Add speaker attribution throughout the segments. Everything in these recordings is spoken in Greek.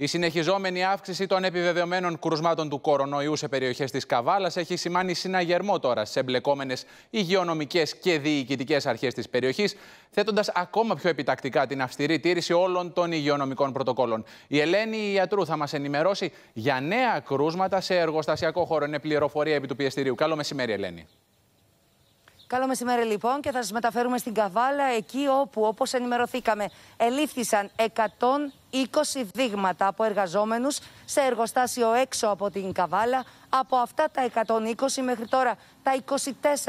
Speaker 1: Η συνεχιζόμενη αύξηση των επιβεβαιωμένων κρουσμάτων του κορονοϊού σε περιοχές της Καβάλας έχει σημάνει συναγερμό τώρα στι εμπλεκόμενες υγειονομικές και διοικητικές αρχές της περιοχής, θέτοντας ακόμα πιο επιτακτικά την αυστηρή τήρηση όλων των υγειονομικών πρωτοκόλων. Η Ελένη Ιατρού θα μας ενημερώσει για νέα κρούσματα σε εργοστασιακό χώρο. Είναι πληροφορία επί του πιεστηρίου. Καλό μεσημέρι, Ελένη.
Speaker 2: Καλό μεσημέρι λοιπόν και θα σας μεταφέρουμε στην Καβάλα εκεί όπου όπως ενημερωθήκαμε ελήφθησαν 120 δείγματα από εργαζόμενους σε εργοστάσιο έξω από την Καβάλα. Από αυτά τα 120 μέχρι τώρα τα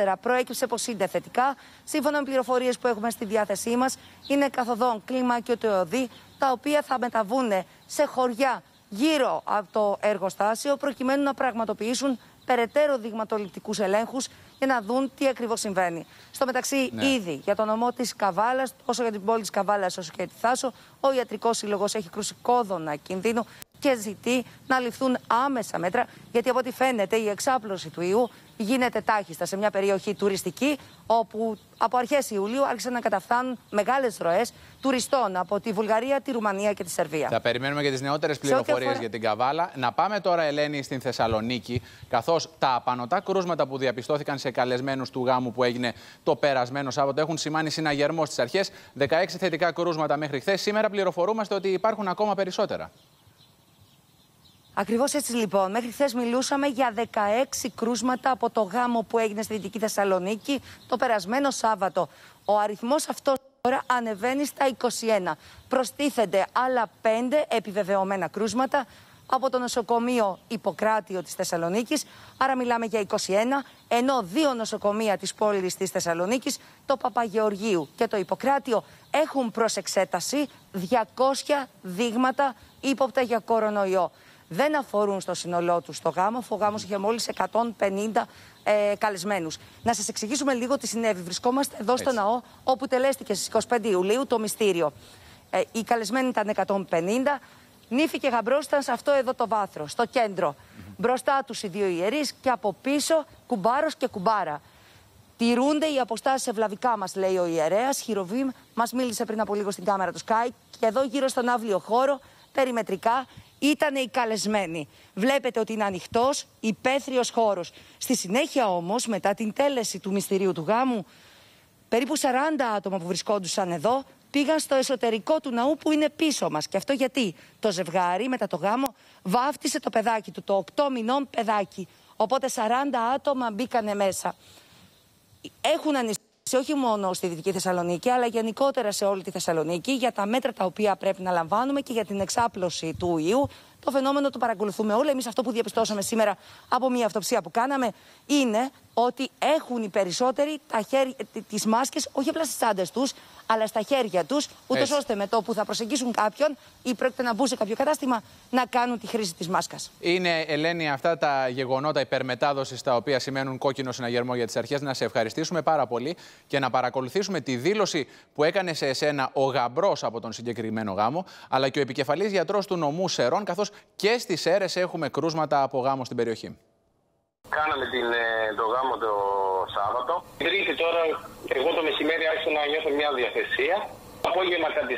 Speaker 2: 24 προέκυψε πως είναι θετικά. Σύμφωνα με πληροφορίες που έχουμε στη διάθεσή μας είναι καθοδόν κλίμα και οτεοδή τα οποία θα μεταβούν σε χωριά γύρω από το εργοστάσιο προκειμένου να πραγματοποιήσουν περαιτέρω δειγματοληπτικούς ελέγχους για να δουν τι ακριβώς συμβαίνει. Στο μεταξύ, ναι. ήδη για το νομό της Καβάλας, όσο για την πόλη της Καβάλας, όσο και για τη Θάσο, ο Ιατρικός Σύλλογος έχει κρούσει κόδωνα κινδύνου και ζητεί να ληφθούν άμεσα μέτρα, γιατί από ό,τι φαίνεται η εξάπλωση του ιού γίνεται τάχιστα σε μια περιοχή τουριστική, όπου από αρχές Ιουλίου άρχισαν να καταφθάνουν μεγάλες ροές τουριστών από τη Βουλγαρία, τη Ρουμανία και τη Σερβία.
Speaker 1: Θα περιμένουμε και τις νεότερες πληροφορίες για την Καβάλα. Να πάμε τώρα, Ελένη, στην Θεσσαλονίκη, καθώς τα απανοτά κρούσματα που διαπιστώθηκαν σε καλεσμένους του γάμου που έγινε το περασμένο Σάββατο έχουν σημάνει συναγερμό στις αρχές. 16 θετικά κρούσματα μέχρι χθες. Σήμερα πληροφορούμαστε ότι υπάρχουν ακόμα περισσότερα.
Speaker 2: Ακριβώς έτσι λοιπόν. Μέχρι χθες μιλούσαμε για 16 κρούσματα από το γάμο που έγινε στη Δυτική Θεσσαλονίκη το περασμένο Σάββατο. Ο αριθμός αυτός τώρα ανεβαίνει στα 21. Προστίθενται άλλα 5 επιβεβαιωμένα κρούσματα από το νοσοκομείο Ιπποκράτιο της Θεσσαλονίκης, άρα μιλάμε για 21, ενώ δύο νοσοκομεία της πόλης της Θεσσαλονίκης, το Παπαγεωργίου και το Ιπποκράτιο, έχουν προς εξέταση 200 δείγματα ύποπτα για κορονοϊό δεν αφορούν στο σύνολό τους το γάμο, αφού ο γάμος είχε μόλις 150 ε, καλεσμένους. Να σας εξηγήσουμε λίγο τι συνέβη. Βρισκόμαστε εδώ στο ναό, όπου τελέστηκε στις 25 Ιουλίου το μυστήριο. Ε, οι καλεσμένοι ήταν 150. Νύφη και γαμπρός ήταν σε αυτό εδώ το βάθρο, στο κέντρο. Μπροστά τους οι δύο ιερείς και από πίσω κουμπάρος και κουμπάρα. Τηρούνται οι αποστάσεις ευλαβικά, μας λέει ο ιερέας. Χειροβίμ μας μίλησε πριν από λίγο στην κάμερα του Sky. Και εδώ γύρω στον αύλιο χώρο, περιμετρικά, ήταν οι καλεσμένοι. Βλέπετε ότι είναι ανοιχτός, υπαίθριος χώρος. Στη συνέχεια όμως, μετά την τέλεση του μυστηρίου του γάμου, περίπου 40 άτομα που βρισκόντουσαν εδώ πήγαν στο εσωτερικό του ναού που είναι πίσω μας. Και αυτό γιατί; Το ζευγάρι μετά το γάμο βάφτισε το παιδάκι του, το 8 μηνών παιδάκι. Οπότε 40 άτομα μπήκανε μέσα. Έχουν ανησυχήσει όχι μόνο στη Δυτική Θεσσαλονίκη, αλλά γενικότερα σε όλη τη Θεσσαλονίκη για τα μέτρα τα οποία πρέπει να λαμβάνουμε και για την εξάπλωση του ιού. Το φαινόμενο το παρακολουθούμε όλοι. Εμείς αυτό που διαπιστώσαμε σήμερα από μια αυτοψία που κάναμε είναι ότι έχουν οι περισσότεροι τα χέρια, τις μάσκες όχι απλά στις τσάντες τους, αλλά στα χέρια τους, ούτως ώστε με το που θα προσεγγίσουν κάποιον ή πρόκειται να μπουν σε κάποιο κατάστημα να κάνουν τη χρήση της μάσκας.
Speaker 1: Είναι, Ελένη, αυτά τα γεγονότα υπερμετάδοσης τα οποία σημαίνουν κόκκινο συναγερμό για τις αρχές. Να σε ευχαριστήσουμε πάρα πολύ και να παρακολουθήσουμε τη δήλωση που έκανε σε εσένα ο γαμπρός από τον συγκεκριμένο γάμο, αλλά και ο επικεφαλής γιατρός του νομού Σερών, καθώς και στις αίρες έχουμε κρούσματα από γάμο στην περιοχή.
Speaker 3: Κάναμε την, ε, το γάμο το Σάββατο. Τρίτη τώρα, εγώ το μεσημέρι άρχισα να νιώθω μια διαθεσία. Απόγευμα κατά τι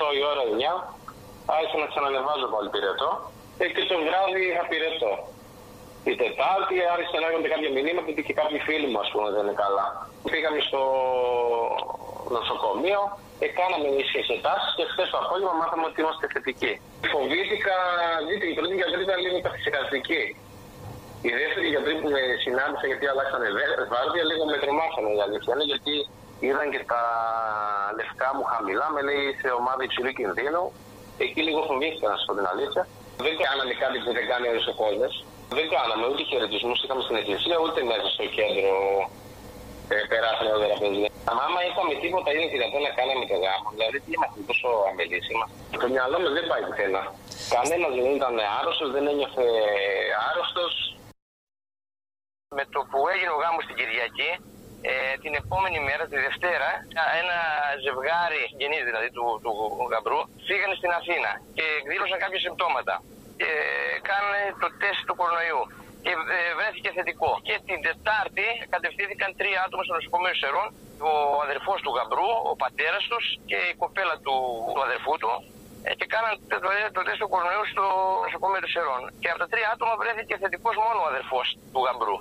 Speaker 3: 8 ε, η ώρα 9 άρχισα να ξανανεβάζω πάλι πυρετό. Ε, και το βράδυ είχα πυρετό. Η Τετάρτη άρχισα να έρχονται κάποια μηνύματα ότι και κάποιοι φίλοι μου, ας πούμε, δεν είναι καλά. Πήγαμε στο νοσοκομείο, κάναμε ίσχυε εξετάσεις και χθες το απόγευμα μάθαμε ότι είμαστε θετικοί. Φοβήθηκα, δείτε, η πρώτη γιατρή ήταν λίγο καθυσυχαστική. Οι δεύτεροι γιατροί που με συνάντησαν γιατί αλλάξανε βάρδια λίγο με τρομάξανε η αλήθεια είναι γιατί είδαν και τα λευκά μου χαμηλά, με λέει σε ομάδα υψηλού κινδύνου. Εκεί λίγο φοβήθηκα να σας πω την αλήθεια. Δεν κάναμε κάτι που δεν κάνει όλε ο κόσμος. Δεν κάναμε ούτε χαιρετισμούς, είχαμε στην εκκλησία ούτε μέσα στο κέντρο ε, περάσαμε όλα τα παιδιά. Άμα είχαμε τίποτα είναι δυνατόν να κάναμε το γάμο, δηλαδή τι είμαστε τόσο αμελεί είμαστε. Το μυαλό μου δεν πάει πουθενά. Κανένας δεν ήταν άρρωστος, δεν ένιωθε άρρωστος
Speaker 4: με το που έγινε ο γάμος την Κυριακή, ε, την επόμενη μέρα, τη Δευτέρα, ένα ζευγάρι γεννής δηλαδή του, του γαμπρού, φύγανε στην Αθήνα και εκδήλωσαν κάποια συμπτώματα. Και κάνανε το τεστ του κορονοϊού και ε, βρέθηκε θετικό. Και την Τετάρτη κατευθύνθηκαν τρία άτομα στο νοσοκομείο Σερών, ο αδερφός του γαμπρού, ο πατέρας τους και η κοπέλα του, του αδερφού του ε, και κάναν το, το, το τεστ του κορονοϊού στο νοσοκομείο του Σερών. Και από τα τρία άτομα βρέθηκε θετικός μόνο ο αδερφός του γαμπρού.